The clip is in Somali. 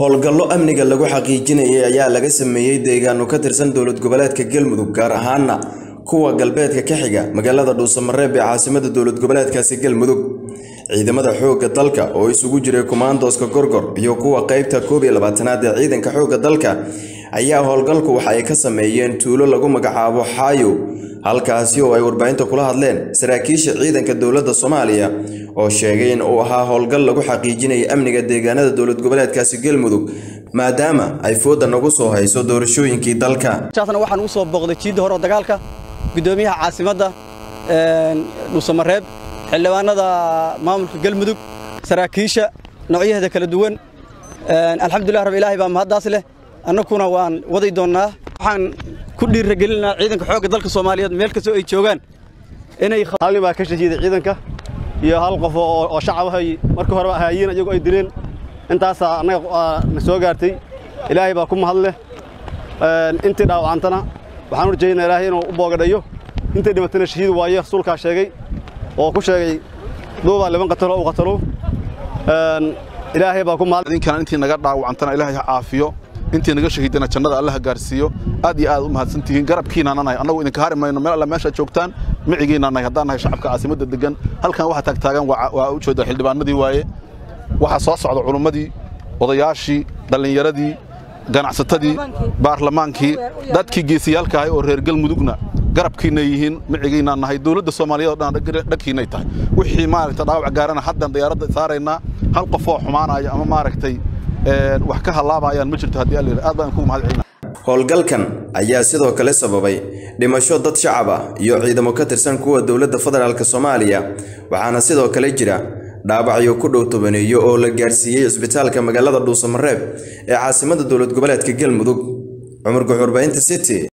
howlgallo amniga lagu xaqiijinayay ayaa laga sameeyey deegaano ka tirsan dowlad goboleedka galmudug gaar ahaana kuwa galbeedka ka xiga magaalada dhuusamareeb ee caasimada dowlad goboleedkaasi galmudug. Ciidamada xoogga dalka oo isugu jiray kumaandooska gorgor iyo kuwa qeybta koob iyo labaatanaad ee ciidanka xoogga dalka ayaa howlgalku waxa ay ka sameeyeen tuulo lagu magacaabo xaayo halkaasi oo ay warbaahinta kula hadleen saraakiisha ciidanka dowladda soomaaliya oo sheegay in uu ahaa howlgal lagu xaqiijinayay amniga deegaanada dowlad goboleedkaasi galmudug maadaama ay fooda nagu soo hayso doorashooyinkii dalka. Taasna waxaan u soo booqday jiidda hore dagaalka guddoomiyaha caasimadda dhuusamareeb xildhibaanada maamulka galmudug saraakiisha noocyaheeda kala duwan alxamdulilah rab ilaahay baa mahaddaas leh annaguna waan wadi doonnaa. Waxaan ku dhiiragelinaa ciidanka xoogga dalka soomaaliyeed meel kastoo ay joogaan inay hal nin baa ka shahiiday ciidanka iyo hal qof oo shacab ahay markii horeba ahaayiin iyagoo ay dileen. Intaasaa annaga na soo gaartay. Ilaahay baa ku mahad leh intii dhaawacantana waxaan urjeedinaa ilaahay inuu u boogadhayo intay dhimatana shahiid waaye rasuulkaa sheegay oo ku sheegay duubaa liban qatalo u qatalo. Ilaahay baa ku mahad idinkana intii naga dhaawacantana ilaahay ha caafiyo intii naga shahiidana jannada allah gaarsiiyo aad iyo aad u mahadsantihiin. Garabkiinaan nahay. Annagu idinka hari mayno meel alla meesha joogtaan micigiinaan nahay. Haddaan shacabka caasimadda degan halkan waxa taagtaagan waa u xildhibaanadii waaye. Waxaa soo socda culummadii odayaashii dhallinyaradii ganacsatadii baarlamaankii dadkii geesiyaalka ahay oo reer galmudugna garabkiina yihiin micigiinaan nahay. Dowladda soomaaliyeed oo dhan dhankiinay tahay. Wixii maaragta dhaawac gaarana haddan diyaaradda saaraynaa hal qof oo xumaanaya ama maaragtay wax ka halaabayaan ma jirto haddii alla aad baan kugu mahad howlgalkan ayaa sidoo kale sababay dhimasho dad shacab ah iyo ciidamo ka tirsan kuwa dowladda federaalk soomaaliya waxaana sidoo kale jira dhaawacyo ku dhow tobaneeyo oo la gaarsiiyey cisbitaalka magaalada dhuusamareeb ee caasimada dowlad goboleedka galmudug cumar guxurbaynta city